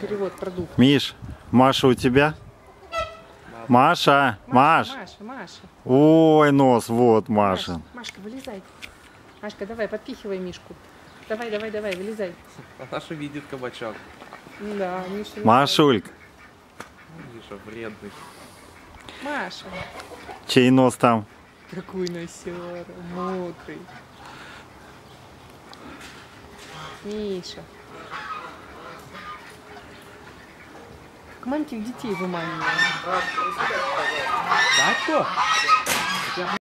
перевод продукт. Миш, Маша у тебя? Маша, Маш. Маша, Маша. Ой, нос, вот Маша. Маш, Машка, вылезай. Машка, давай, подпихивай Мишку. Давай, давай, давай, вылезай. А наша видит кабачок. Да, Миша. Машульк, Миша вредный. Маша. чей нос там? Какой носер, мокрый. Миша. Маленьких детей выманиваем. Так что?